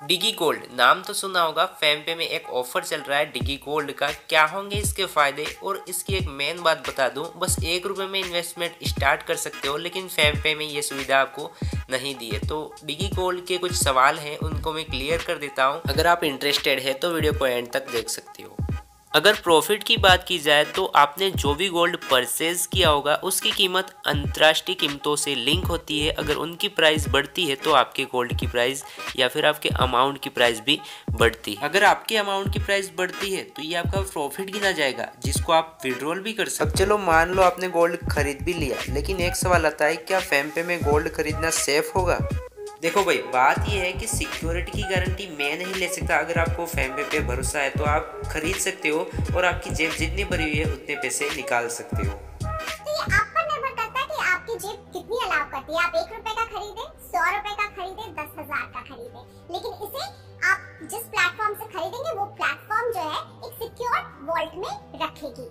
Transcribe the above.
डिगी gold, नाम तो सुना होगा फैम पे में एक ऑफ़र चल रहा है डिगी गोल्ड का। क्या होंगे इसके फ़ायदे? और इसकी एक मेन बात बता दूँ, बस एक रुपये में इन्वेस्टमेंट स्टार्ट कर सकते हो, लेकिन फैम पे में ये सुविधा आपको नहीं दी है। तो डिगी गोल्ड के कुछ सवाल हैं, उनको मैं क्लियर कर देता हूँ। अगर आप इंटरेस्टेड है तो वीडियो को एंड तक देख सकते हो। अगर प्रॉफिट की बात की जाए तो आपने जो भी गोल्ड परचेज किया होगा उसकी कीमत अंतर्राष्ट्रीय कीमतों से लिंक होती है। अगर उनकी प्राइस बढ़ती है तो आपके गोल्ड की प्राइस या फिर आपके अमाउंट की प्राइस भी बढ़ती है। अगर आपके अमाउंट की प्राइस बढ़ती है तो ये आपका प्रॉफिट गिना जाएगा जिसको आप विड्रॉल भी कर सकते चलो मान लो आपने गोल्ड खरीद भी लिया लेकिन एक सवाल आता है क्या फैम पे में गोल्ड खरीदना सेफ़ होगा? देखो भाई, बात यह है कि सिक्योरिटी की गारंटी मैं नहीं ले सकता। अगर आपको फैमिली पे भरोसा है तो आप खरीद सकते हो और आपकी जेब जितनी भरी हुई है, उतने पैसे निकाल सकते हो। तो ये आप पर निर्भर करता है कि आपकी जेब कितनी अलाउ करती है। आप एक रुपए का खरीदे, सौ रुपए का खरीदे, दस हज़ार का खरीदे। लेकिन इसे आप जिस प्लेटफॉर्म से खरीदेंगे, वो प्लेटफॉर्म जो है, एक सिक्योर वॉल्ट में रखेगी।